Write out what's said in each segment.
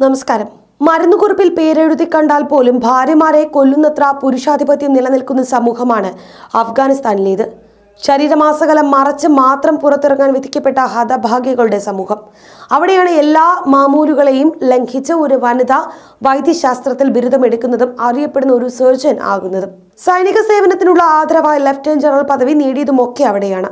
നമസ്കാരം. മരുന്നുകുറിപ്പിൽ പേരെഴുതി കണ്ടാൽ പോലും ഭാര്യമാരെ കൊല്ലുന്നത്ര പുരുഷാധിപത്യം നിലനിൽക്കുന്ന സമൂഹമാണ് അഫ്ഗാനിസ്ഥാനിലേത്. ശരീരമാസകലം മറച്ച് മാത്രം പുറത്തിറങ്ങാൻ വിധിക്കപ്പെട്ട ഹതഭാഗ്യകളുടെ സമൂഹം. അവിടെയാണ് എല്ലാ മാമൂലുകളെയും ലംഘിച്ച് ഒരു വനിത വൈദ്യശാസ്ത്രത്തിൽ ബിരുദമെടുക്കുന്നതും അറിയപ്പെടുന്ന ഒരു സർജൻ ആകുന്നതും. സൈനിക സേവനത്തിനുള്ള ആദരവായ ലഫ്റ്റനന്റ് ജനറൽ പദവി നേടിയതുമൊക്കെ അവിടെയാണ്.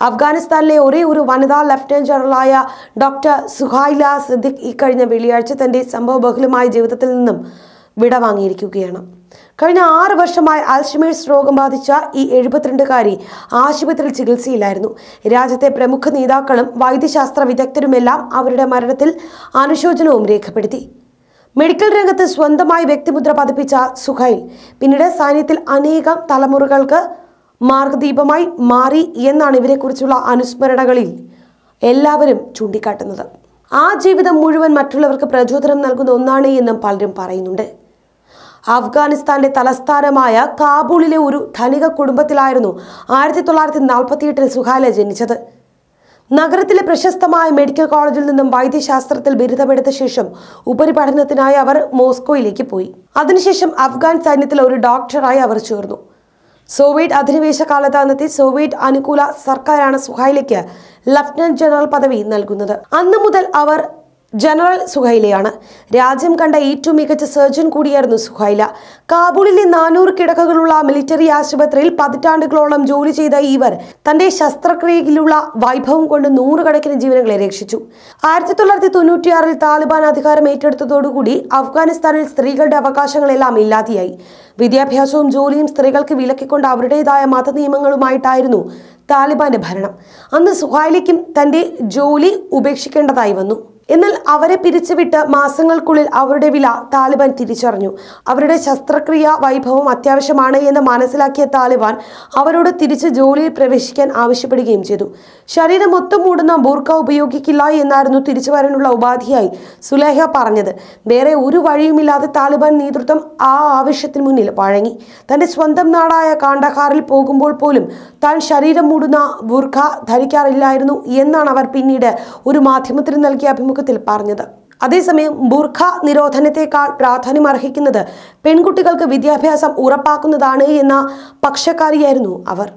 അഫ്ഗാനിസ്ഥാനിലെ ഒരേ ഒരു വനിതാ ലഫ്റ്റനന്റ് ജനറലായ ഡോക്ടർ സുഹൈല സിദ്ദിഖ് ഇക്കഴിഞ്ഞ വെള്ളിയാഴ്ച തന്റെ സംഭവബഹുലമായ ജീവിതത്തിൽ നിന്നും വിടവാങ്ങിയിരിക്കുകയാണ്. കഴിഞ്ഞ ആറ് വർഷമായി അൽഷിമേഴ്സ് രോഗം ബാധിച്ച ഈ എഴുപത്തിരണ്ടുകാരി ആശുപത്രിയിൽ ചികിത്സയിലായിരുന്നു. രാജ്യത്തെ പ്രമുഖ നേതാക്കളും വൈദ്യശാസ്ത്ര വിദഗ്ധരുമെല്ലാം അവരുടെ മരണത്തിൽ അനുശോചനവും രേഖപ്പെടുത്തി. മെഡിക്കൽ രംഗത്ത് സ്വന്തമായി വ്യക്തിമുദ്ര പതിപ്പിച്ച സുഹൈൽ പിന്നീട് സൈന്യത്തിൽ അനേകം തലമുറകൾക്ക് മാർഗദീപമായി മാറി എന്നാണ് ഇവരെക്കുറിച്ചുള്ള അനുസ്മരണകളിൽ എല്ലാവരും ചൂണ്ടിക്കാട്ടുന്നത്. ആ ജീവിതം മുഴുവൻ മറ്റുള്ളവർക്ക് പ്രചോദനം നൽകുന്ന ഒന്നാണ് എന്നും പലരും പറയുന്നുണ്ട്. അഫ്ഗാനിസ്ഥാന്റെ തലസ്ഥാനമായ കാബൂളിലെ ഒരു ധനിക കുടുംബത്തിലായിരുന്നു ആയിരത്തി തൊള്ളായിരത്തി നാൽപ്പത്തിയെട്ടിൽ സുഹാല ജനിച്ചത്. നഗരത്തിലെ പ്രശസ്തമായ മെഡിക്കൽ കോളേജിൽ നിന്നും വൈദ്യശാസ്ത്രത്തിൽ ബിരുദമെടുത്ത ശേഷം ഉപരിപഠനത്തിനായി അവർ മോസ്കോയിലേക്ക് പോയി. അതിനുശേഷം അഫ്ഗാൻ സൈന്യത്തിലെ ഒരു ഡോക്ടറായി അവർ ചേർന്നു. സോവിയറ്റ് അധിനിവേശ കാലത്ത് അന്നത്തെ സോവിയറ്റ് അനുകൂല സർക്കാരാണ് സുഹൈലയ്ക്ക് ലഫ്റ്റനന്റ് ജനറൽ പദവി നൽകുന്നത്. അന്നു മുതൽ അവർ ജനറൽ സുഹൈലയാണ്. രാജ്യം കണ്ട ഏറ്റവും മികച്ച സർജൻ കൂടിയായിരുന്നു സുഹൈല. കാബൂളിലെ നാനൂറ് കിടക്കകളുള്ള മിലിറ്ററി ആശുപത്രിയിൽ പതിറ്റാണ്ടുകളോളം ജോലി ചെയ്ത ഇവർ തന്റെ ശസ്ത്രക്രിയയിലുള്ള വൈഭവം കൊണ്ട് നൂറുകണക്കിന് ജീവനങ്ങളെ രക്ഷിച്ചു. ആയിരത്തി തൊള്ളായിരത്തി തൊണ്ണൂറ്റിയാറിൽ താലിബാൻ അധികാരം ഏറ്റെടുത്തതോടുകൂടി അഫ്ഗാനിസ്ഥാനിൽ സ്ത്രീകളുടെ അവകാശങ്ങളെല്ലാം ഇല്ലാതെയായി. വിദ്യാഭ്യാസവും ജോലിയും സ്ത്രീകൾക്ക് വിലക്കിക്കൊണ്ട് അവരുടേതായ മതനിയമങ്ങളുമായിട്ടായിരുന്നു താലിബാന്റെ ഭരണം. അന്ന് സുഹൈലിക്കും തന്റെ ജോലി ഉപേക്ഷിക്കേണ്ടതായി വന്നു. എന്നാൽ അവരെ പിരിച്ചുവിട്ട് മാസങ്ങൾക്കുള്ളിൽ അവരുടെ വില താലിബാൻ തിരിച്ചറിഞ്ഞു. അവരുടെ ശസ്ത്രക്രിയ വൈഭവം അത്യാവശ്യമാണ് എന്ന് മനസ്സിലാക്കിയ താലിബാൻ അവരോട് തിരിച്ച് ജോലിയിൽ പ്രവേശിക്കാൻ ആവശ്യപ്പെടുകയും ചെയ്തു. ശരീരം മൊത്തം മൂടുന്ന ബൂർക്ക ഉപയോഗിക്കില്ല എന്നായിരുന്നു തിരിച്ചു വരാനുള്ള ഉപാധിയായി സുലേഹ പറഞ്ഞത്. വേറെ ഒരു വഴിയുമില്ലാതെ താലിബാൻ നേതൃത്വം ആ ആവശ്യത്തിന് മുന്നിൽ വഴങ്ങി തന്റെ സ്വന്തം നാടായ കാണ്ടഹാറിൽ പോകുമ്പോൾ പോലും താൻ ശരീരം മൂടുന്ന ബൂർഖ ധരിക്കാറില്ലായിരുന്നു എന്നാണ് അവർ പിന്നീട് ഒരു മാധ്യമത്തിന് നൽകിയ അഭിമുഖത്തിൽ പറഞ്ഞത്. അതേസമയം ബുർഖ നിരോധനത്തെക്കാൾ പ്രാധാന്യം അർഹിക്കുന്നത് പെൺകുട്ടികൾക്ക് വിദ്യാഭ്യാസം ഉറപ്പാക്കുന്നതാണ് എന്ന പക്ഷക്കാരിയായിരുന്നു അവർ.